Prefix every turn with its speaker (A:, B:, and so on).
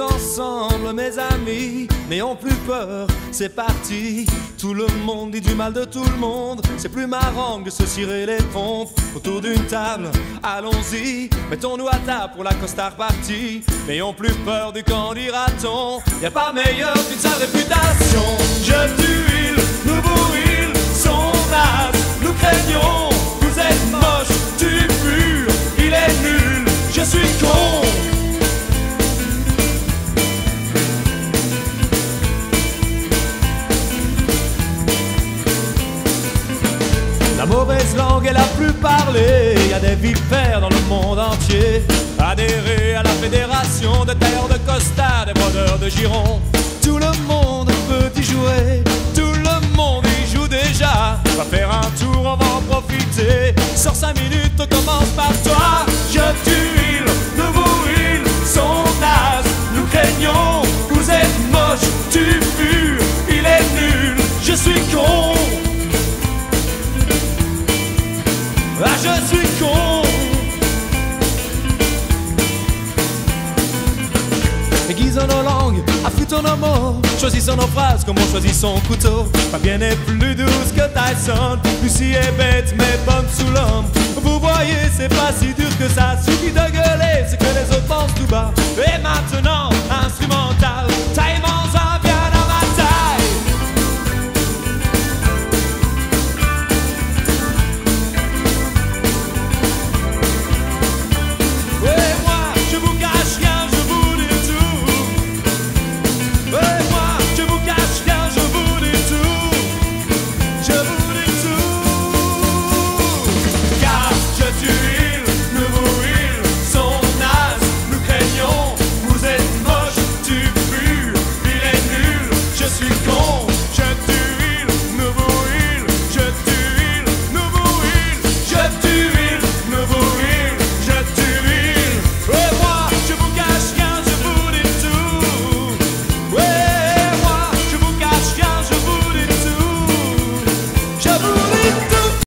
A: ensemble, mes amis, n'ayons plus peur, c'est parti. Tout le monde dit du mal de tout le monde, c'est plus marrant que se cirer les pompes autour d'une table. Allons-y, mettons-nous à table pour la costard partie. N'ayons plus peur du candidaton, y a pas meilleur qu'une sale réputation. Je t'huile, mauvaise langue est la plus parlée. Y a des vipères dans le monde entier. Adhérer à la fédération de tailleurs de costard, des brodeurs de giron. Tout le monde peut y jouer. Tout le monde y joue déjà. Va faire un tour, on va en profiter. Sors 5 minutes, on commence par toi. Je t'huile, nous vous huile, son naze. Nous craignons, vous êtes moche, tu pur, il est nul, je suis con. Aiguisons nos langues, affûtons nos mots, choisissons nos phrases comme on choisit son couteau. Fabienne est plus douce que Tyson, Lucie est bête mais bonne sous l'homme. Vous voyez, c'est pas si dur